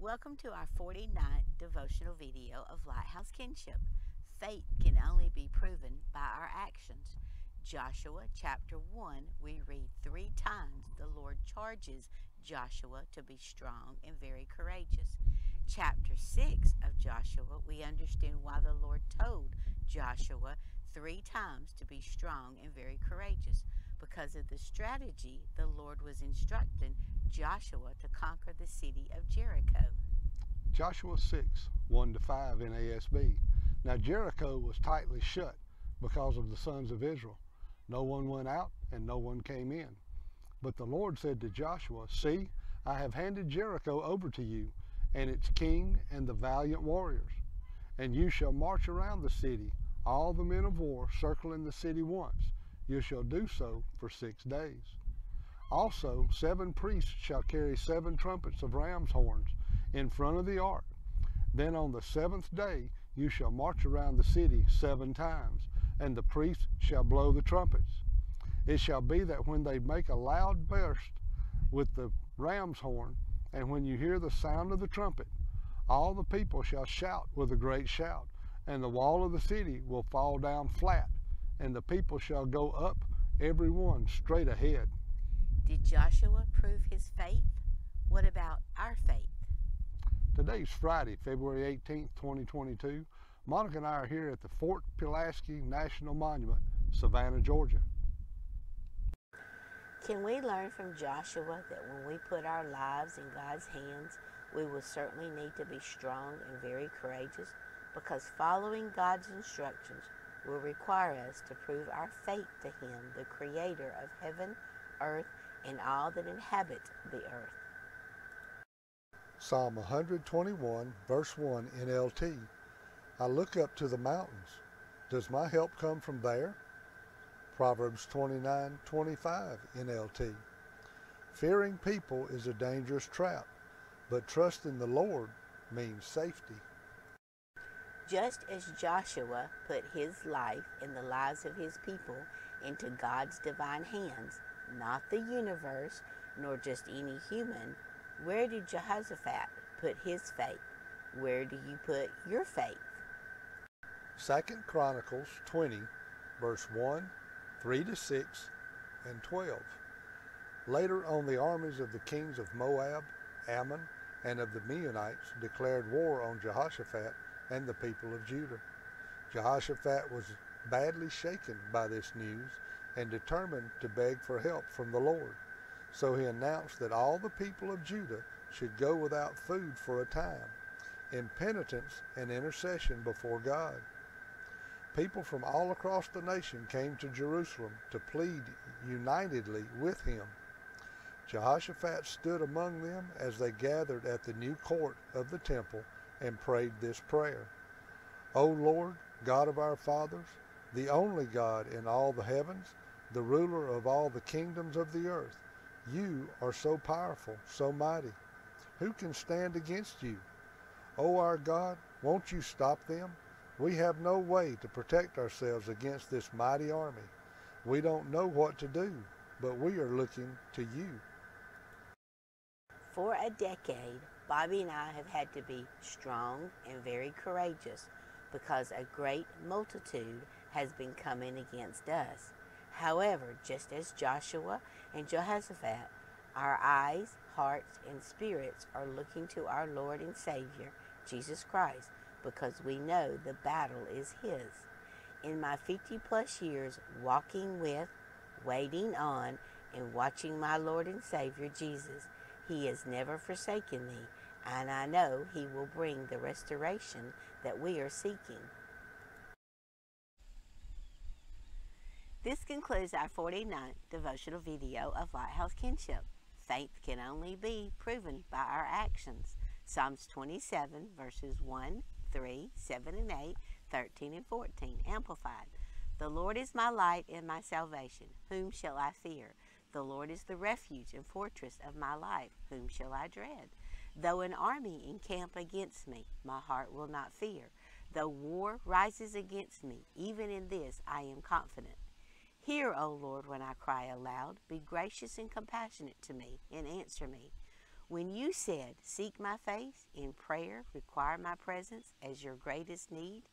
Welcome to our 49th devotional video of Lighthouse Kinship. Faith can only be proven by our actions. Joshua chapter 1, we read three times the Lord charges Joshua to be strong and very courageous. Chapter 6 of Joshua, we understand why the Lord told Joshua three times to be strong and very courageous because of the strategy the Lord was instructing Joshua to conquer the city of. Joshua 6, 1 to 5 in NASB. Now Jericho was tightly shut because of the sons of Israel. No one went out and no one came in. But the Lord said to Joshua, See, I have handed Jericho over to you, and its king and the valiant warriors. And you shall march around the city, all the men of war circling the city once. You shall do so for six days. Also, seven priests shall carry seven trumpets of ram's horns in front of the ark. Then on the seventh day you shall march around the city seven times, and the priests shall blow the trumpets. It shall be that when they make a loud burst with the ram's horn, and when you hear the sound of the trumpet, all the people shall shout with a great shout, and the wall of the city will fall down flat, and the people shall go up every one straight ahead. Did Joshua prove his faith? What about our faith? Today's Friday, February 18th, 2022. Monica and I are here at the Fort Pulaski National Monument, Savannah, Georgia. Can we learn from Joshua that when we put our lives in God's hands, we will certainly need to be strong and very courageous? Because following God's instructions will require us to prove our faith to Him, the Creator of heaven, earth, and all that inhabit the earth. Psalm 121, verse 1 NLT. I look up to the mountains. Does my help come from there? Proverbs 29, 25 NLT. Fearing people is a dangerous trap, but trusting the Lord means safety. Just as Joshua put his life and the lives of his people into God's divine hands, not the universe, nor just any human, where did Jehoshaphat put his faith? Where do you put your faith? Second Chronicles 20, verse 1, 3 to 6, and 12. Later on the armies of the kings of Moab, Ammon, and of the Meunites declared war on Jehoshaphat and the people of Judah. Jehoshaphat was badly shaken by this news and determined to beg for help from the Lord. So he announced that all the people of Judah should go without food for a time, in penitence and intercession before God. People from all across the nation came to Jerusalem to plead unitedly with him. Jehoshaphat stood among them as they gathered at the new court of the temple and prayed this prayer. O Lord, God of our fathers, the only God in all the heavens, the ruler of all the kingdoms of the earth, you are so powerful, so mighty. Who can stand against you? O our God, won't you stop them? We have no way to protect ourselves against this mighty army. We don't know what to do, but we are looking to you. For a decade, Bobby and I have had to be strong and very courageous because a great multitude has been coming against us. However, just as Joshua and Jehoshaphat, our eyes, hearts, and spirits are looking to our Lord and Savior, Jesus Christ, because we know the battle is His. In my 50 plus years walking with, waiting on, and watching my Lord and Savior Jesus, He has never forsaken me, and I know He will bring the restoration that we are seeking. This concludes our 49th devotional video of Lighthouse Kinship. Faith can only be proven by our actions. Psalms 27, verses 1, 3, 7 and 8, 13 and 14, Amplified. The Lord is my light and my salvation. Whom shall I fear? The Lord is the refuge and fortress of my life. Whom shall I dread? Though an army encamp against me, my heart will not fear. Though war rises against me, even in this I am confident. Hear, O Lord, when I cry aloud. Be gracious and compassionate to me, and answer me. When you said, Seek my face in prayer, require my presence as your greatest need,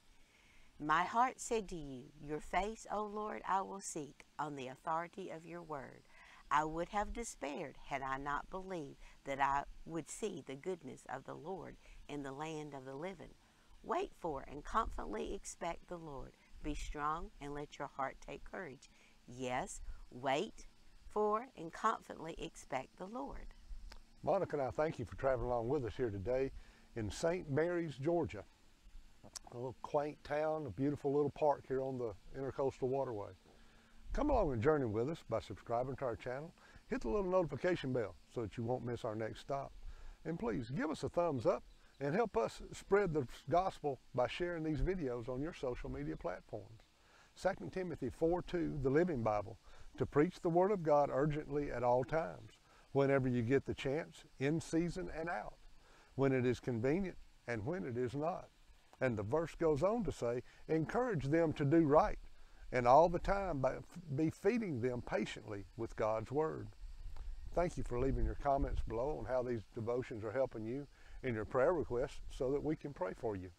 my heart said to you, Your face, O Lord, I will seek on the authority of your word. I would have despaired had I not believed that I would see the goodness of the Lord in the land of the living. Wait for and confidently expect the Lord. Be strong and let your heart take courage. Yes, wait for and confidently expect the Lord. Monica and I thank you for traveling along with us here today in St. Mary's, Georgia. A little quaint town, a beautiful little park here on the Intercoastal Waterway. Come along and journey with us by subscribing to our channel. Hit the little notification bell so that you won't miss our next stop. And please give us a thumbs up and help us spread the gospel by sharing these videos on your social media platforms. 2 Timothy 4:2, the Living Bible, to preach the Word of God urgently at all times whenever you get the chance, in season and out, when it is convenient and when it is not. And the verse goes on to say, encourage them to do right, and all the time be feeding them patiently with God's Word. Thank you for leaving your comments below on how these devotions are helping you in your prayer requests so that we can pray for you.